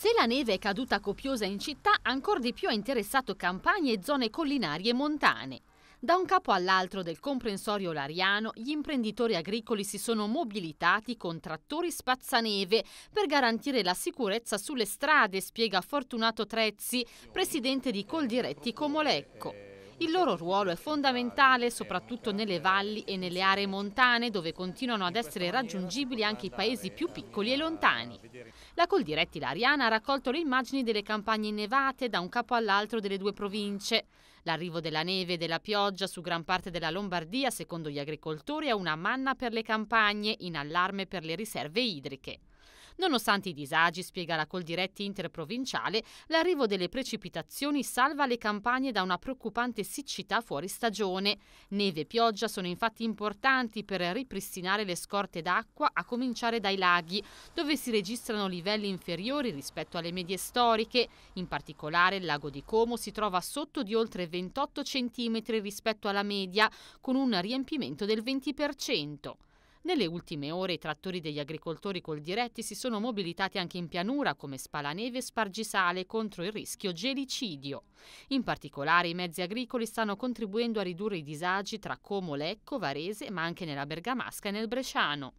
Se la neve è caduta copiosa in città, ancora di più ha interessato campagne e zone collinari e montane. Da un capo all'altro del comprensorio lariano, gli imprenditori agricoli si sono mobilitati con trattori spazzaneve per garantire la sicurezza sulle strade, spiega Fortunato Trezzi, presidente di Coldiretti Comolecco. Il loro ruolo è fondamentale soprattutto nelle valli e nelle aree montane dove continuano ad essere raggiungibili anche i paesi più piccoli e lontani. La Coldiretti Lariana ha raccolto le immagini delle campagne innevate da un capo all'altro delle due province. L'arrivo della neve e della pioggia su gran parte della Lombardia, secondo gli agricoltori, è una manna per le campagne in allarme per le riserve idriche. Nonostante i disagi, spiega la Coldiretti interprovinciale, l'arrivo delle precipitazioni salva le campagne da una preoccupante siccità fuori stagione. Neve e pioggia sono infatti importanti per ripristinare le scorte d'acqua, a cominciare dai laghi, dove si registrano livelli inferiori rispetto alle medie storiche. In particolare il lago di Como si trova sotto di oltre 28 cm rispetto alla media, con un riempimento del 20%. Nelle ultime ore i trattori degli agricoltori col diretti si sono mobilitati anche in pianura come Spalaneve e Spargisale contro il rischio gelicidio. In particolare i mezzi agricoli stanno contribuendo a ridurre i disagi tra Como, Lecco, Varese ma anche nella Bergamasca e nel Bresciano.